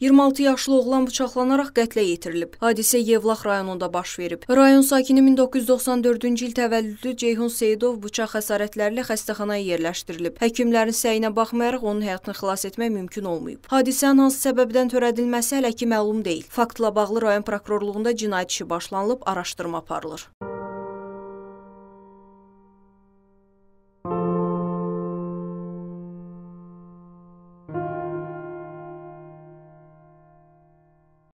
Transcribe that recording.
26 yaşlı oğlan bıçaqlanaraq qətlə yetirilib. Hadisə Yevlax rayonunda baş verib. Rayon sakini 1994-cü il təvəllüdlü Ceyhun Seyidov bıçaq xəsarətləri ilə xəstəxanaya yerləşdirilib. Həkimlərin səyinə baxmayaraq onun həyatını xilas etmək mümkün olmayıb. Hadisənin hansı səbəbdən törədilməsi hələ ki məlum deyil. Faktla bağlı rayon prokurorluğunda cinayət işi başlanılıb, araşdırma aparılır.